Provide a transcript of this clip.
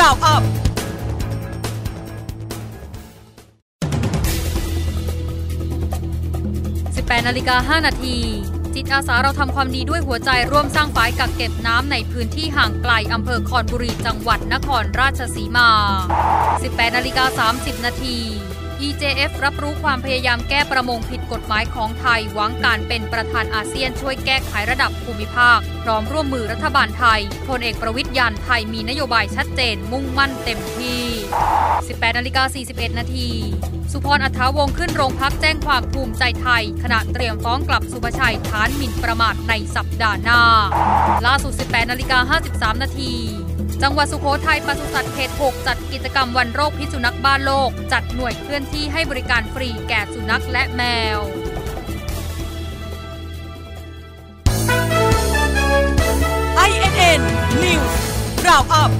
round up 18นาฬิกา5นาที จิตอาสาเราทำความดีด้วยหัวใจร่วมสร้างฝายกักเก็บน้ำในพื้นที่ห่างไกลอำเภอครบุรีจังหวัดนครราชสีมา 18นาฬิกา30 นาที EJF รับรู้ความพยายามแก้ประมงผิดกฎหมายของไทย หวังการเป็นประธานอาเซียนช่วยแก้ไขระดับภูมิภาค พร้อมร่วมมือรัฐบาลไทยพลเอกประวิทยยันไทยมีนโยบายชัดเจนมุ่งมั่นเต็มที่ 18นาฬิกา41 นาทีสุพรอัฐาวงขึ้นโรงพักแจ้งความภูมิใจไทย ขณะเตรียมฟ้องกลับสุภชัยฐานหมิ่นประมาทในสัปดาห์หน้า ล่าสุด 18นาฬิกา53 นาทีจังหวัดสุโขทัยปศุสัตว์เขต 6 จัดกิจกรรมวันโรคพิษสุนัขบ้านโลก จัดหน่วยเคลื่อนที่ให้บริการฟรีแก่สุนัขและแมว INN News Roundup